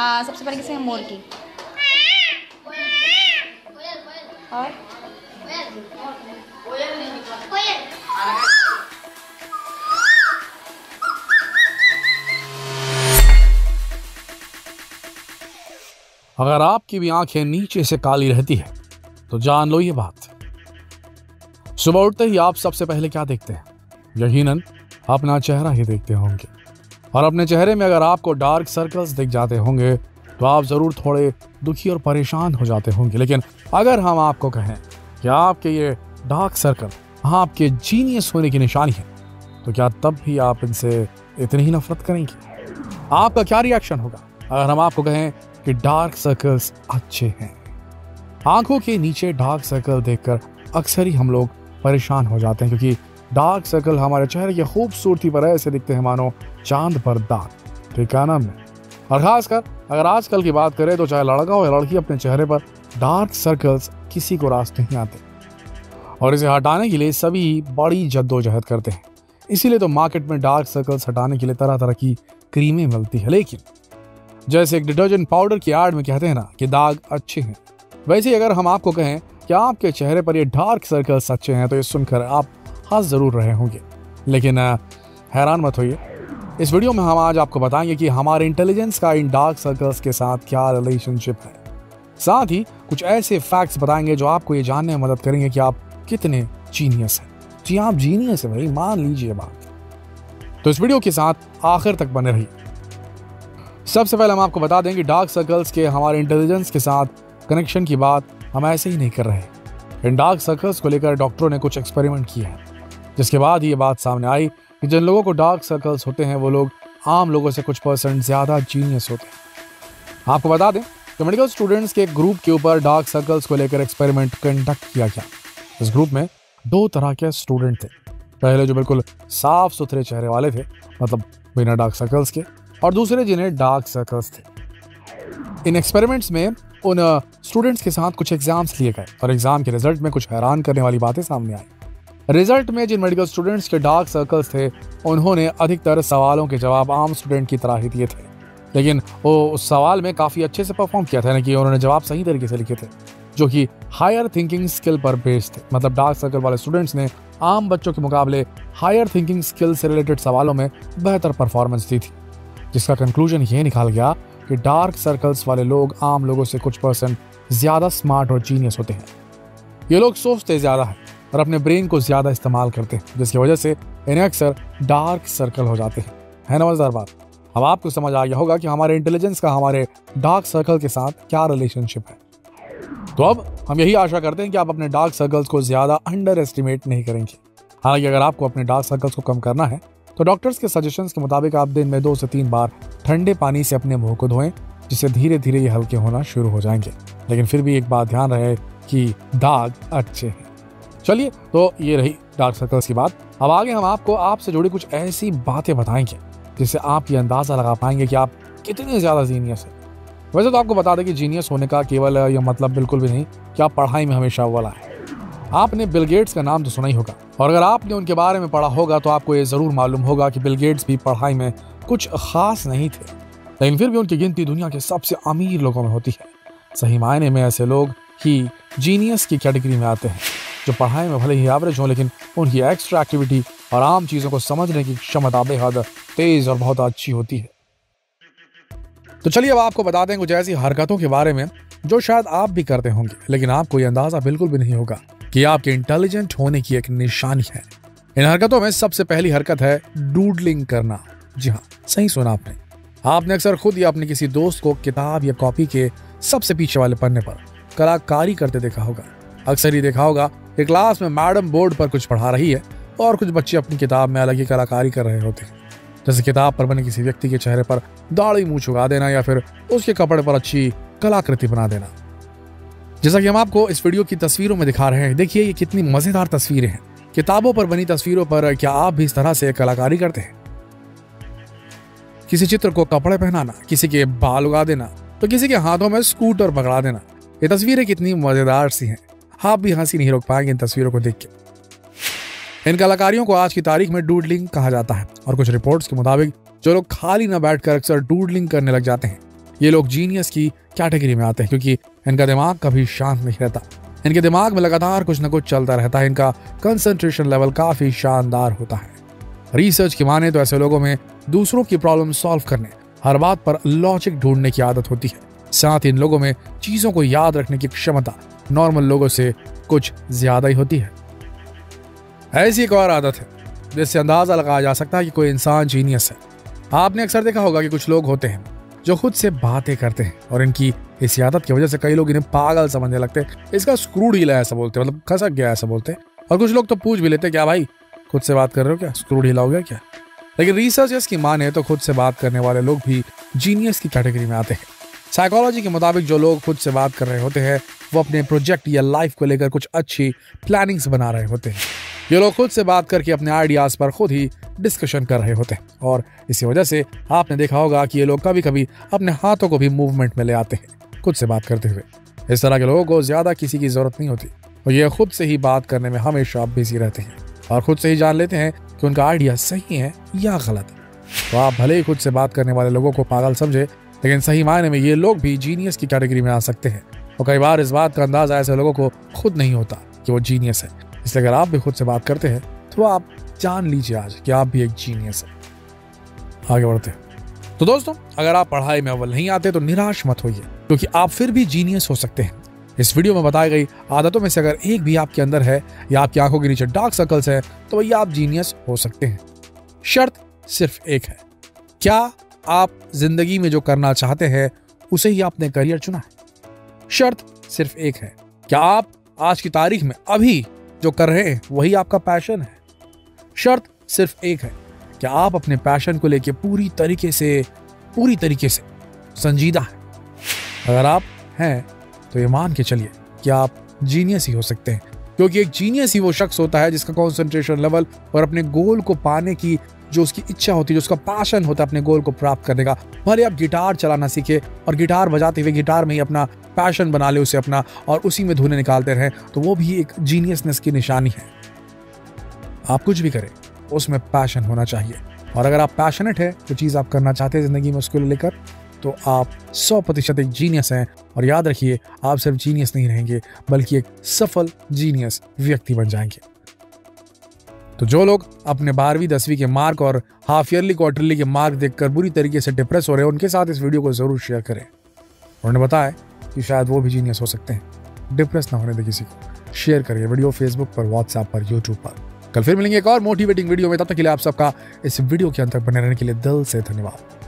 आ, सबसे पहले किसी मोर की। और? अगर आपकी भी आँखें नीचे से काली रहती है तो जान लो ये बात। सुबह उठते ही आप सबसे पहले क्या देखते हैं? यकीनन अपना चेहरा ही देखते होंगे। और अपने चेहरे में अगर आपको डार्क सर्कल्स दिख जाते होंगे तो आप ज़रूर थोड़े दुखी और परेशान हो जाते होंगे। लेकिन अगर हम आपको कहें कि आपके ये डार्क सर्कल आपके जीनियस होने की निशानी है तो क्या तब भी आप इनसे इतनी ही नफरत करेंगे? आपका क्या रिएक्शन होगा अगर हम आपको कहें कि डार्क सर्कल्स अच्छे हैं? आँखों के नीचे डार्क सर्कल देखकर अक्सर ही हम लोग परेशान हो जाते हैं, क्योंकि डार्क सर्कल हमारे चेहरे की खूबसूरती पर ऐसे दिखते हैं, मानो चाँद पर दाग। ठीक है नाम और खासकर, अगर आजकल की बात करें तो चाहे लड़का हो या लड़की अपने चेहरे पर डार्क सर्कल्स किसी को रास्ते नहीं आते। और इसे हटाने के लिए सभी बड़ी जद्दोजहद करते हैं। इसीलिए तो मार्केट में डार्क सर्कल्स हटाने के लिए तरह तरह की क्रीमें मिलती है। लेकिन, जैसे एक डिटर्जेंट पाउडर की आड़ में कहते हैं ना कि दाग अच्छे हैं। वैसे अगर हम आपको कहें कि आपके चेहरे पर ये डार्क सर्कल्स अच्छे हैं तो ये सुनकर आप हंस ज़रूर रहे होंगे। लेकिन हैरान मत होइए। इस वीडियो में हम आज आपको बताएँगे कि हमारे इंटेलिजेंस का इन डार्क सर्कल्स के साथ क्या रिलेशनशिप है। साथ ही कुछ ऐसे फैक्ट्स बताएँगे जो आपको ये जानने में मदद करेंगे कि आप कितने जीनियस हैं। जी आप जीनियस है भाई, मान लीजिए बात। तो इस वीडियो के साथ आखिर तक बने रहिए। सबसे पहले हम आपको बता दें कि डार्क सर्कल्स के हमारे इंटेलिजेंस के साथ कनेक्शन की बात हम ऐसे ही नहीं कर रहे। इन डार्क सर्कल्स को लेकर डॉक्टरों ने कुछ एक्सपेरिमेंट किए हैं। जिसके बाद ये बात सामने आई कि जिन लोगों को डार्क सर्कल्स होते हैं, वो लोग आम लोगों से कुछ परसेंट ज़्यादा जीनियस होते हैं। आपको बता दें कि मेडिकल स्टूडेंट्स के ग्रुप के ऊपर डार्क सर्कल्स को लेकर एक्सपेरिमेंट कंडक्ट किया गया। इस ग्रुप में दो तरह के स्टूडेंट थे। पहले जो बिल्कुल साफ़ सुथरे चेहरे वाले थे मतलब बिना डार्क सर्कल्स के, और दूसरे जिन्हें डार्क सर्कल्स थे। इन एक्सपेरिमेंट्स में उन स्टूडेंट्स के साथ कुछ एग्ज़ाम्स लिए गए, और एग्ज़ाम के रिज़ल्ट में कुछ हैरान करने वाली बातें सामने आई। रिज़ल्ट में जिन मेडिकल स्टूडेंट्स के डार्क सर्कल्स थे, उन्होंने अधिकतर सवालों के जवाब आम स्टूडेंट की तरह ही दिए थे। लेकिन वो उस सवाल में काफ़ी अच्छे से परफॉर्म किया था कि उन्होंने जवाब सही तरीके से लिखे थे, जो कि हायर थिंकिंग स्किल पर बेस्ड थे। मतलब डार्क सर्कल वाले स्टूडेंट्स ने आम बच्चों के मुकाबले हायर थिंकिंग स्किल से रिलेटेड सवालों में बेहतर परफॉर्मेंस दी थी। जिसका कंक्लूजन ये निकाल गया कि डार्क सर्कल्स वाले लोग आम लोगों से कुछ परसेंट ज़्यादा स्मार्ट और जीनियस होते हैं। ये लोग सोचते ज़्यादा हैं। और अपने ब्रेन को ज़्यादा इस्तेमाल करते हैं, जिसकी वजह से इन्हें अक्सर डार्क सर्कल हो जाते हैं। है ना मज़ेदार बात? अब आपको समझ आ गया होगा कि हमारे इंटेलिजेंस का हमारे डार्क सर्कल के साथ क्या रिलेशनशिप है। तो अब हम यही आशा करते हैं कि आप अपने डार्क सर्कल्स को ज़्यादा अंडर एस्टिमेट नहीं करेंगे। हालाँकि अगर आपको अपने डार्क सर्कल्स को कम करना है तो डॉक्टर्स के सजेशन के मुताबिक आप दिन में दो से तीन बार ठंडे पानी से अपने मुँह को धोएँ, जिससे धीरे धीरे ये हल्के होना शुरू हो जाएँगे। लेकिन फिर भी एक बात ध्यान रहे कि दाग अच्छे हैं। चलिए तो ये रही डार्क सर्कल्स की बात। अब आगे हम आपको आपसे जुड़ी कुछ ऐसी बातें बताएँगे, जिससे आप ये अंदाज़ा लगा पाएँगे कि आप कितने ज़्यादा जीनियस हैं। वैसे तो आपको बता दें कि जीनियस होने का केवल यह मतलब बिल्कुल भी नहीं कि आप पढ़ाई में हमेशा अव्वल आए। आपने बिल गेट्स का नाम तो सुना ही होगा, और अगर आपने उनके बारे में पढ़ा होगा तो आपको ये ज़रूर मालूम होगा कि बिल गेट्स भी पढ़ाई में कुछ खास नहीं थे, लेकिन फिर भी उनकी गिनती दुनिया के सबसे अमीर लोगों में होती है। सही मायने में ऐसे लोग ही जीनियस की कैटेगरी में आते हैं। जो पढ़ाई में भले ही एवरेज हों, लेकिन उनकी एक्स्ट्रा एक्टिविटी और आम चीज़ों को समझने की क्षमता बेहद तेज और बहुत अच्छी होती है। तो चलिए अब आपको बता दें कुछ ऐसी हरकतों के बारे में जो शायद आप भी करते होंगे, लेकिन आपको ये अंदाज़ा बिल्कुल भी नहीं होगा कि आपके इंटेलिजेंट होने की एक निशानी है। इन हरकतों में सबसे पहली हरकत है डूडलिंग करना। जी हाँ सही सुना आपने। आपने अक्सर खुद या अपने किसी दोस्त को किताब या कॉपी के सबसे पीछे वाले पन्ने पर कलाकारी करते देखा होगा। अक्सर ही देखा होगा कि क्लास में मैडम बोर्ड पर कुछ पढ़ा रही है और कुछ बच्चे अपनी किताब में अलग ही कलाकारी कर रहे होते हैं। जैसे किताब पर बने किसी व्यक्ति के चेहरे पर दाढ़ी मुँह चुका देना या फिर उसके कपड़े पर अच्छी कलाकृति बना देना। जैसा कि हम आपको इस वीडियो की तस्वीरों में दिखा रहे हैं, देखिए ये कितनी मज़ेदार तस्वीरें हैं। किताबों पर बनी तस्वीरों पर क्या आप भी इस तरह से कलाकारी करते हैं? किसी चित्र को कपड़े पहनाना, किसी के बाल उगा देना तो किसी के हाथों में स्कूटर पकड़ा देना, ये तस्वीरें कितनी मज़ेदार सी हैं। आप भी हँसी नहीं रोक पाएँगे इन तस्वीरों को देख के। इन कलाकारियों को आज की तारीख में डूडलिंग कहा जाता है और कुछ रिपोर्ट्स के मुताबिक, जो लोग खाली न बैठकर अक्सर डूडलिंग करने लग जाते हैं, ये लोग जीनियस की कैटेगरी में आते हैं, क्योंकि इनका दिमाग कभी शांत नहीं रहता। इनके दिमाग में लगातार कुछ न कुछ चलता रहता है, इनका कंसंट्रेशन लेवल काफ़ी शानदार होता है। रिसर्च की माने तो ऐसे लोगों में दूसरों की प्रॉब्लम सॉल्व करने, हर बात पर लॉजिक ढूँढने की आदत होती है। साथ ही इन लोगों में चीज़ों को याद रखने की क्षमता नॉर्मल लोगों से कुछ ज़्यादा ही होती है। ऐसी एक और आदत है, जिससे अंदाज़ा लगाया जा सकता है कि कोई इंसान जीनियस है। आपने अक्सर देखा होगा कि कुछ लोग होते हैं, जो खुद से बातें करते हैं और इनकी इस आदत की वजह से कई लोग इन्हें पागल समझने लगते हैं। इसका स्क्रू ढीला ऐसा बोलते हैं मतलब खसक गया ऐसा बोलते हैं। और कुछ लोग तो पूछ भी लेते हैं, क्या भाई, खुद से बात कर रहे हो क्या? स्क्रू ढीला हो गया क्या? लेकिन रिसर्चर्स की माने तो खुद से बात करने वाले लोग भी जीनियस की कैटेगरी में आते हैं। साइकोलॉजी के मुताबिक जो लोग खुद से बात कर रहे होते हैं, वो अपने प्रोजेक्ट या लाइफ को लेकर कुछ अच्छी प्लानिंग्स बना रहे होते हैं। ये लोग खुद से बात करके अपने आइडियाज़ पर खुद ही डिस्कशन कर रहे होते हैं। और इसी वजह से आपने देखा होगा कि ये लोग कभी कभी अपने हाथों को भी मूवमेंट में ले आते हैं, खुद से बात करते हुए। इस तरह के लोगों को ज़्यादा किसी की ज़रूरत नहीं होती। और ये खुद से ही बात करने में हमेशा बिज़ी रहते हैं। और खुद से ही जान लेते हैं कि उनका आइडिया सही है या गलत है। तो आप भले ही खुद से बात करने वाले लोगों को पागल समझे लेकिन सही मायने में ये लोग भी जीनियस की कैटेगरी में आ सकते हैं। और कई बार इस बात का अंदाज़ा ऐसे लोगों को खुद नहीं होता कि वो जीनियस है। इसलिए अगर आप भी खुद से बात करते हैं तो आप जान लीजिए आज कि आप भी एक जीनियस है। आगे बढ़ते हैं। तो दोस्तों, अगर आप पढ़ाई में अव्वल नहीं आते तो निराश मत होइए, क्योंकि आप फिर भी जीनियस हो सकते हैं। इस वीडियो में बताई गई आदतों में से अगर एक भी आपके अंदर है या आपकी आँखों के नीचे डार्क सर्कल्स है तो वही आप जीनियस हो सकते हैं। शर्त सिर्फ़ एक है। क्या आप ज़िंदगी में जो करना चाहते हैं, उसे ही आपने करियर चुना है। शर्त सिर्फ़ एक है। क्या आप आज की तारीख में अभी जो कर रहे हैं, वही आपका पैशन है? शर्त सिर्फ़ एक है। क्या आप अपने पैशन को लेके पूरी तरीके से, पूरी तरीके से संजीदा है? अगर आप हैं तो ये मान के चलिए कि आप जीनियस ही हो सकते हैं। क्योंकि एक जीनियस ही वो शख्स होता है जिसका कॉन्सेंट्रेशन लेवल और अपने गोल को पाने की जो उसकी इच्छा होती है, जो उसका पैशन होता है अपने गोल को प्राप्त करने का। भले आप गिटार चलाना सीखे और गिटार बजाते हुए गिटार में ही अपना पैशन बना ले उसे अपना और उसी में धुने निकालते रहें तो वो भी एक जीनियसनेस की निशानी है। आप कुछ भी करें, उसमें पैशन होना चाहिए। और अगर आप पैशनेट है, जो चीज़ आप करना चाहते हैं ज़िंदगी में, उसको लेकर तो आप सौ प्रतिशत एक जीनियस हैं। और याद रखिए, आप सिर्फ़ जीनियस नहीं रहेंगे, बल्कि एक सफल जीनियस व्यक्ति बन जाएँगे। तो जो लोग अपने बारहवीं, दसवीं के मार्क और हाफ़ ईयरली क्वार्टरली के मार्क देखकर बुरी तरीके से डिप्रेस हो रहे हैं, उनके साथ इस वीडियो को ज़रूर शेयर करें। उन्होंने बताया कि शायद वो भी जीनियस हो सकते हैं। डिप्रेस ना होने दे किसी को। शेयर करिए वीडियो फेसबुक पर व्हाट्सएप पर यूट्यूब पर। कल फिर मिलेंगे एक और मोटिवेटिंग वीडियो में। तब तक के लिए आप सबका इस वीडियो के अंत तक बने रहने के लिए दिल से धन्यवाद।